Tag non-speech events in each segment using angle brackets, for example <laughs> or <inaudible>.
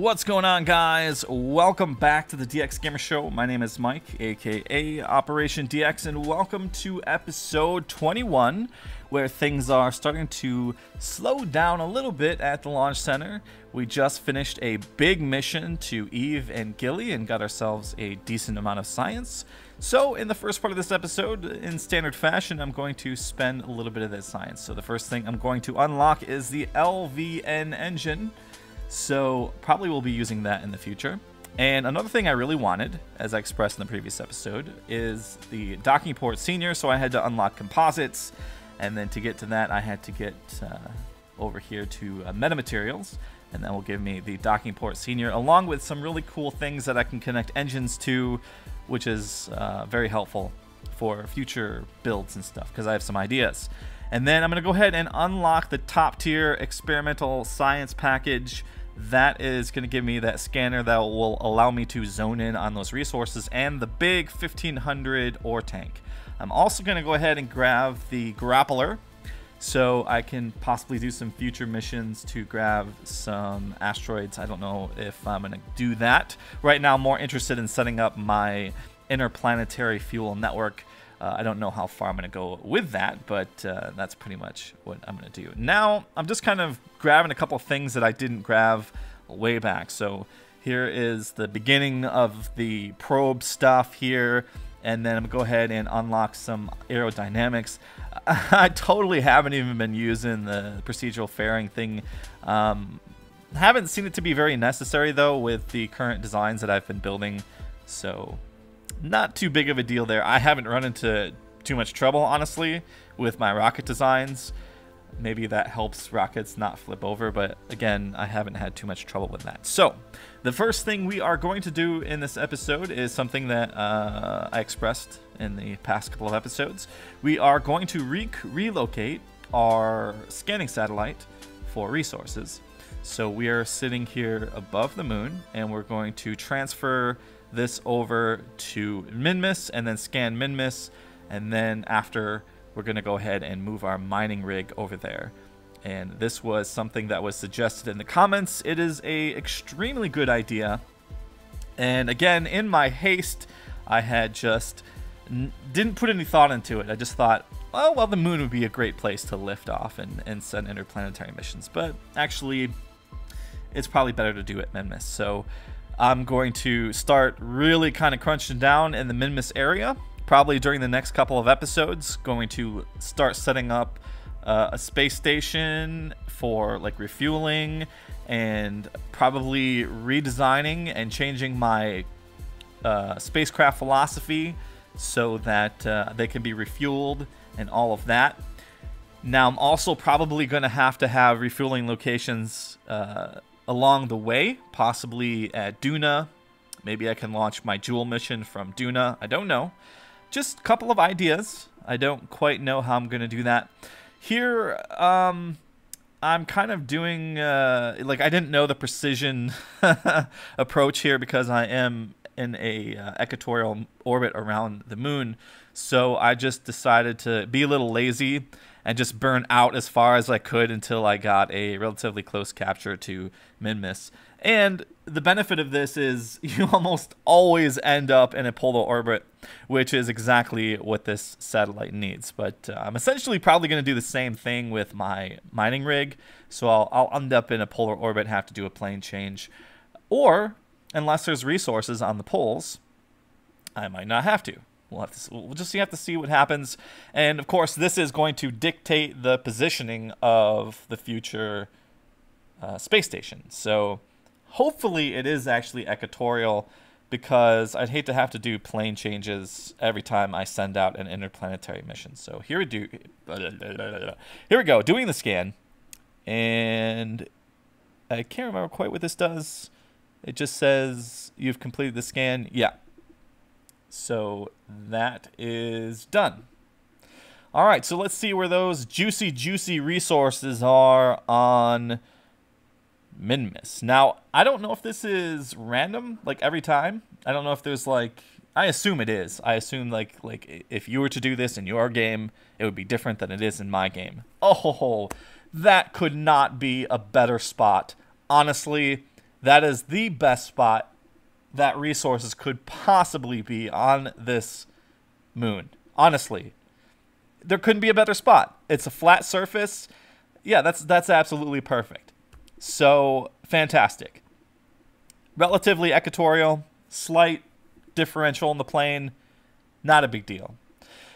What's going on, guys? Welcome back to the DX Gamer Show. My name is Mike, aka Operation DX, and welcome to episode 21, where things are starting to slow down a little bit at the launch center. We just finished a big mission to Eve and Gilly and got ourselves a decent amount of science. So, in the first part of this episode, in standard fashion, I'm going to spend a little bit of that science. So, the first thing I'm going to unlock is the LVN engine. So probably we'll be using that in the future. And another thing I really wanted, as I expressed in the previous episode, is the docking port senior. So I had to unlock composites, and then to get to that, I had to get uh, over here to uh, metamaterials, and that will give me the docking port senior, along with some really cool things that I can connect engines to, which is uh, very helpful for future builds and stuff, because I have some ideas. And then I'm going to go ahead and unlock the top tier experimental science package that is going to give me that scanner that will allow me to zone in on those resources and the big 1500 ore tank. I'm also going to go ahead and grab the grappler so I can possibly do some future missions to grab some asteroids. I don't know if I'm going to do that. Right now I'm more interested in setting up my interplanetary fuel network uh, I don't know how far I'm going to go with that, but uh, that's pretty much what I'm going to do. Now, I'm just kind of grabbing a couple things that I didn't grab way back. So here is the beginning of the probe stuff here, and then I'm going to go ahead and unlock some aerodynamics. <laughs> I totally haven't even been using the procedural fairing thing. Um, haven't seen it to be very necessary, though, with the current designs that I've been building. So not too big of a deal there. I haven't run into too much trouble, honestly, with my rocket designs. Maybe that helps rockets not flip over, but again, I haven't had too much trouble with that. So, the first thing we are going to do in this episode is something that uh, I expressed in the past couple of episodes. We are going to re relocate our scanning satellite for resources. So we are sitting here above the moon, and we're going to transfer this over to Minmus and then scan Minmus. And then after, we're going to go ahead and move our mining rig over there. And this was something that was suggested in the comments. It is a extremely good idea. And again, in my haste, I had just didn't put any thought into it. I just thought, oh, well, the moon would be a great place to lift off and, and send interplanetary missions. But actually, it's probably better to do it Minmus. So I'm going to start really kind of crunching down in the Minmus area. Probably during the next couple of episodes, going to start setting up uh, a space station for like refueling and probably redesigning and changing my uh, spacecraft philosophy so that uh, they can be refueled and all of that. Now, I'm also probably going to have to have refueling locations uh, along the way, possibly at Duna. Maybe I can launch my Jool mission from Duna. I don't know. Just a couple of ideas. I don't quite know how I'm going to do that. Here, um, I'm kind of doing, uh, like, I didn't know the precision <laughs> approach here because I am in a uh, equatorial orbit around the moon. So I just decided to be a little lazy and just burn out as far as I could until I got a relatively close capture to Minmus. And the benefit of this is <laughs> you almost always end up in a polar orbit, which is exactly what this satellite needs. But uh, I'm essentially probably going to do the same thing with my mining rig. So I'll, I'll end up in a polar orbit, have to do a plane change. Or, unless there's resources on the poles, I might not have to. We'll have to. We'll just have to see what happens. And of course, this is going to dictate the positioning of the future uh, space station. So hopefully, it is actually equatorial, because I'd hate to have to do plane changes every time I send out an interplanetary mission. So here we do. Here we go, doing the scan, and I can't remember quite what this does. It just says you've completed the scan. Yeah, so that is done. All right, so let's see where those juicy, juicy resources are on Minmus. Now, I don't know if this is random, like every time. I don't know if there's like, I assume it is. I assume like like if you were to do this in your game, it would be different than it is in my game. Oh, that could not be a better spot. Honestly, that is the best spot that resources could possibly be on this moon. Honestly, there couldn't be a better spot. It's a flat surface. Yeah, that's that's absolutely perfect. So fantastic. Relatively equatorial, slight differential in the plane, not a big deal.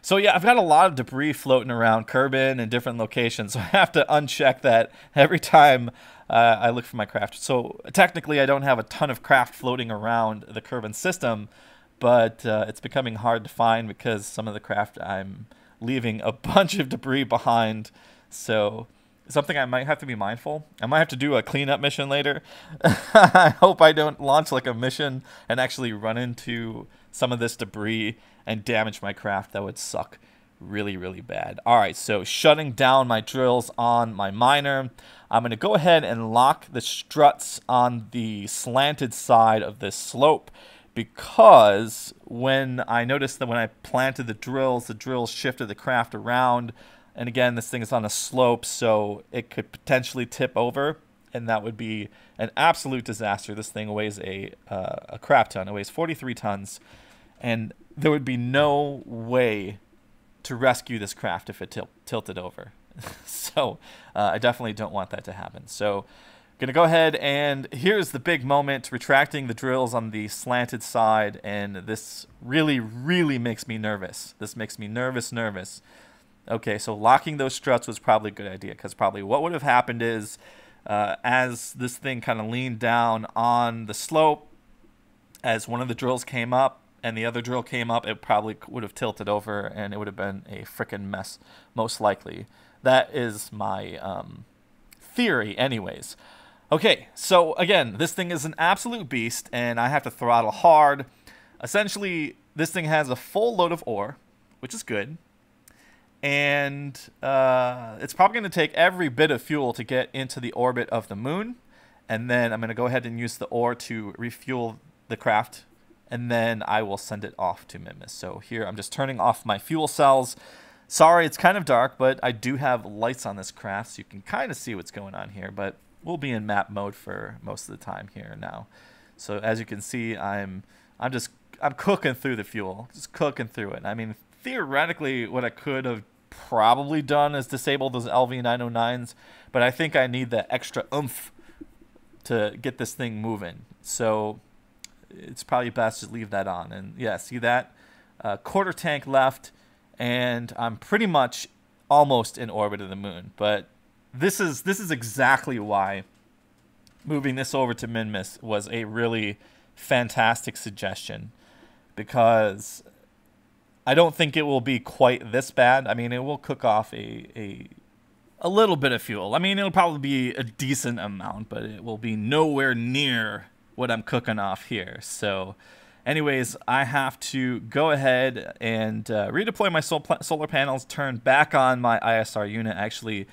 So yeah, I've got a lot of debris floating around Kerbin in different locations. <laughs> So I have to uncheck that every time uh, I look for my craft. So technically, I don't have a ton of craft floating around the Kerbin system, but uh, it's becoming hard to find because some of the craft I'm leaving a <laughs> bunch of debris behind. So something I might have to be mindful. I might have to do a cleanup mission later. <laughs> I hope I don't launch like a mission and actually run into some of this debris and damage my craft. That would suck really, really bad. All right, so shutting down my drills on my miner. I'm going to go ahead and lock the struts on the slanted side of this slope because when I noticed that when I planted the drills, the drills shifted the craft around. And again, this thing is on a slope, so it could potentially tip over, and that would be an absolute disaster. This thing weighs a, uh, a crap ton. It weighs 43 tons, and there would be no way to rescue this craft if it til- tilted over. <laughs> so uh, I definitely don't want that to happen. So Gonna go ahead and here's the big moment, retracting the drills on the slanted side, and this really, really makes me nervous. This makes me nervous, nervous. Okay, so locking those struts was probably a good idea, because probably what would have happened is, uh, as this thing kind of leaned down on the slope, as one of the drills came up, and the other drill came up, it probably would have tilted over, and it would have been a freaking mess, most likely. That is my um, theory, anyways. Okay, so again, this thing is an absolute beast, and I have to throttle hard. Essentially, this thing has a full load of ore, which is good. And uh, it's probably going to take every bit of fuel to get into the orbit of the moon. And then I'm going to go ahead and use the ore to refuel the craft. And then I will send it off to Minmus. So here I'm just turning off my fuel cells. Sorry, it's kind of dark, but I do have lights on this craft, so you can kind of see what's going on here. But we'll be in map mode for most of the time here now. So as you can see, I'm I'm just I'm cooking through the fuel, just cooking through it. I mean, theoretically, what I could have probably done is disable those LV909s, but I think I need that extra oomph to get this thing moving. So it's probably best to leave that on. And yeah, see that uh, quarter tank left, and I'm pretty much almost in orbit of the moon, but this is this is exactly why moving this over to Minmus was a really fantastic suggestion because I don't think it will be quite this bad. I mean, it will cook off a a a little bit of fuel. I mean, it'll probably be a decent amount, but it will be nowhere near what I'm cooking off here. So, anyways, I have to go ahead and uh, redeploy my sol- solar panels, turn back on my ISR unit, actually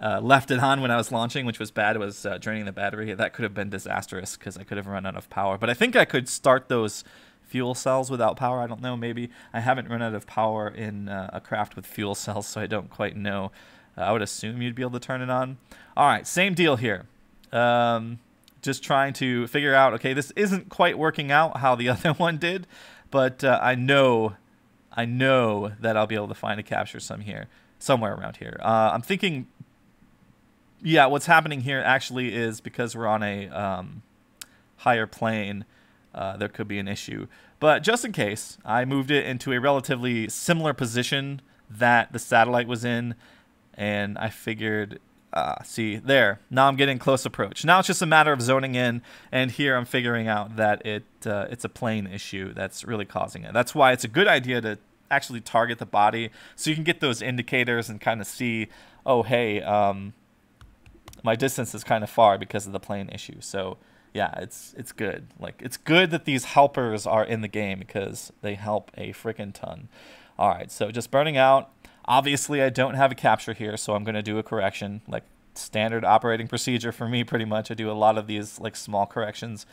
uh, left it on when I was launching, which was bad. It was uh, draining the battery. That could have been disastrous because I could have run out of power. But I think I could start those fuel cells without power. I don't know. Maybe I haven't run out of power in uh, a craft with fuel <laughs> cells, so I don't quite know. I would assume you'd be able to turn it on. All right, same deal here. Um, just trying to figure out. Okay, this isn't quite working out how the <laughs> other one did, but uh, I know, I know that I'll be able to find a capture some here somewhere around here. Uh, I'm thinking yeah, what's happening here actually is because we're on a um, higher plane, uh, there could be an issue. But just in case, I moved it into a relatively similar position that the satellite was in, and I figured, uh, see, there, now I'm getting close approach. Now it's just a matter of zoning in, and here I'm figuring out that it uh, it's a plane issue that's really causing it. That's why it's a good idea to actually target the body so you can get those indicators and kind of see, oh, hey, um, my distance is kind of far because of the plane issue. So yeah, it's it's good. Like it's good that these helpers are in the game because they help a freaking ton. All right, so just burning out. Obviously, I don't have a capture here, so I'm going to do a correction, like standard operating procedure for me. Pretty much, I do a lot of these like small corrections.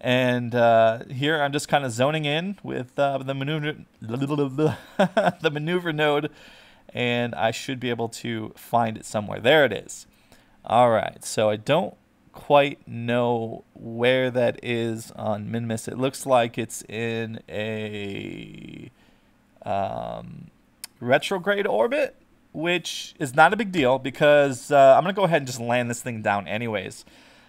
And uh, here I'm just kind of zoning in with uh, the maneuver, <laughs> the maneuver node, and I should be able to find it somewhere. There it is. All right, so I don't quite know where that is on Minmus. It looks like it's in a um, retrograde orbit, which is not a big deal because uh, I'm going to go ahead and just land this thing down anyways.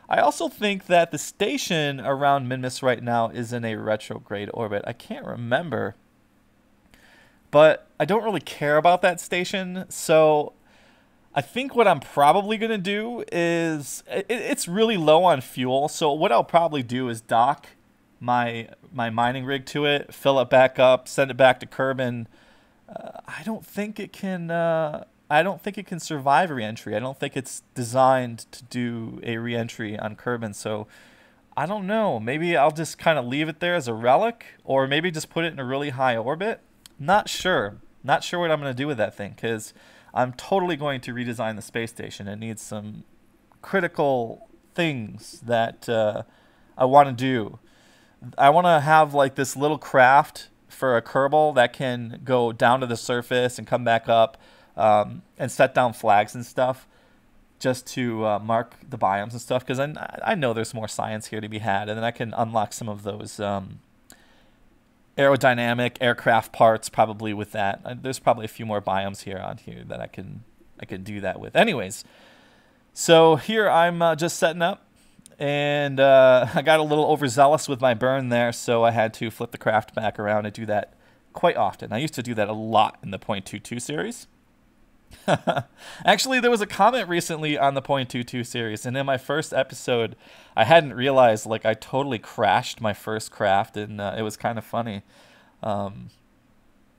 I also think that the station around Minmus right now is in a retrograde orbit. I can't remember, but I don't really care about that station, so I think what I'm probably going to do is it, it's really low on fuel. So what I'll probably do is dock my my mining rig to it, fill it back up, send it back to Kerbin. Uh, I don't think it can. Uh, I don't think it can survive reentry. I don't think it's designed to do a reentry on Kerbin. So I don't know. Maybe I'll just kind of leave it there as a relic, or maybe just put it in a really high orbit. Not sure. Not sure what I'm going to do with that thing because I'm totally going to redesign the space station. It needs some critical things that uh, I want to do. I want to have like this little craft for a Kerbal that can go down to the surface and come back up um, and set down flags and stuff just to uh, mark the biomes and stuff because I, I know there's more science here to be had and then I can unlock some of those um, aerodynamic aircraft parts probably with that. Uh, there's probably a few more biomes here on here that I can I can do that with. Anyways, so here I'm uh, just setting up, and uh, <laughs> I got a little overzealous with my burn there, so I had to flip the craft back around and do that quite often. I used to do that a lot in the .22 series. <laughs> Actually, there was a comment recently on the .22 series, and in my first episode, I hadn't realized like I totally crashed my first craft, and uh, it was kind of funny. Um,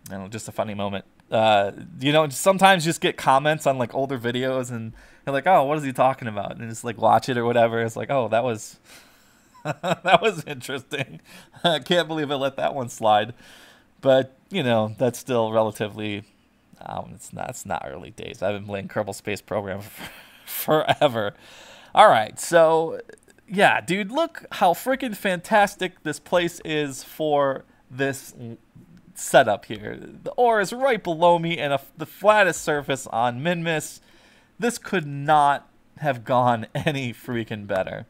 I don't know, just a funny moment. Uh, you know, sometimes just get comments on like older videos, and you're like, "Oh, what is he talking about?" And just like watch it or whatever. It's like, "Oh, that was <laughs> that was interesting. <laughs> I can't believe I let that one slide." But you know, that's still relatively um, it's not. It's not early days. I've been playing Kerbal Space Program <laughs> forever. All right, so yeah, dude, look how freaking fantastic this place is for this setup here. The ore is right below me and a, the flattest surface on Minmus. This could not have gone <laughs> any freaking better.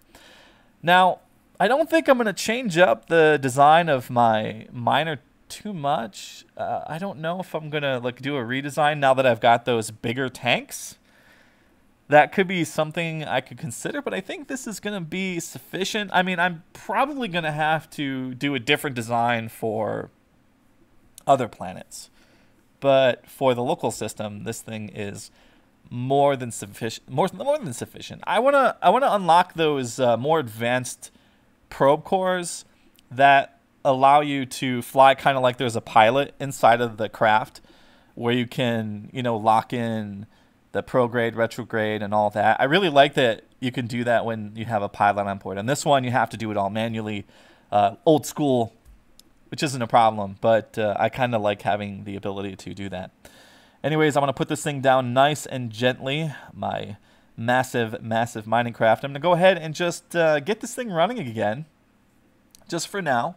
Now, I don't think I'm going to change up the design of my miner too much. Uh, I don't know if I'm gonna like do a redesign now that I've got those bigger tanks. That could be something I could consider, but I think this is gonna be sufficient. I mean, I'm probably gonna have to do a different design for other planets, but for the local system, this thing is more than sufficient. More, more than sufficient. I wanna I wanna unlock those uh, more advanced probe cores that allow you to fly kind of like there's a pilot inside of the craft where you can, you know, lock in the prograde, retrograde, and all that. I really like that you can do that when you have a pilot on board. And this one, you have to do it all manually, uh, old school, which isn't a problem, but uh, I kind of like having the ability to do that. Anyways, I'm going to put this thing down nice and gently, my massive, massive mining craft. I'm going to go ahead and just uh, get this thing running again, just for now.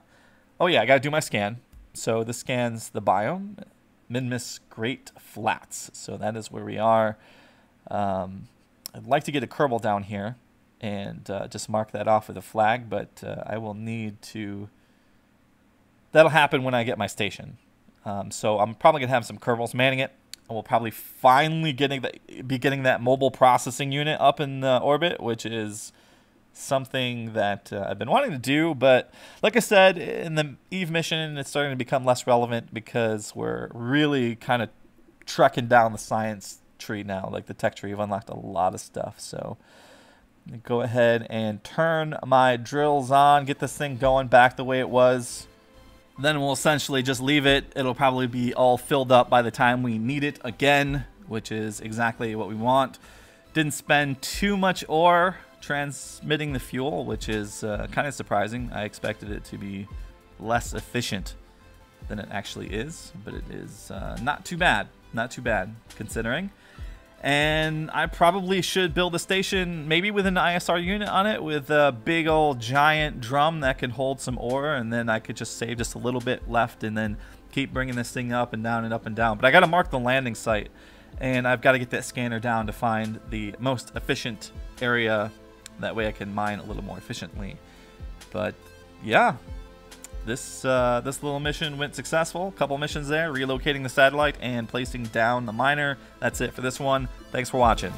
Oh yeah, I gotta do my scan. So this scans the biome, Minmus Great Flats. So that is where we are. Um, I'd like to get a Kerbal down here and uh, just mark that off with a flag, but uh, I will need to... That'll happen when I get my station. Um, so I'm probably going to have some Kerbals manning it. And we'll probably finally getting the, be getting that mobile processing unit up in uh, orbit, which is something that uh, I've been wanting to do, but like I said, in the Eve mission, it's starting to become less relevant because we're really kind of trekking down the science tree now, like the tech tree. I've unlocked a lot of stuff, so go ahead and turn my drills on, get this thing going back the way it was. Then we'll essentially just leave it. It'll probably be all filled up by the time we need it again, which is exactly what we want. Didn't spend too much ore transmitting the fuel, which is uh, kind of surprising. I expected it to be less efficient than it actually is, but it is uh, not too bad. Not too bad, considering. And I probably should build a station, maybe with an ISR unit on it, with a big old giant drum that can hold some ore, and then I could just save just a little bit left, and then keep bringing this thing up and down and up and down. But I got to mark the landing site, and I've got to get that scanner down to find the most efficient area That way I can mine a little more efficiently. But yeah, this uh, this little mission went successful. Couple missions there, relocating the satellite and placing down the miner. That's it for this one. Thanks for watching.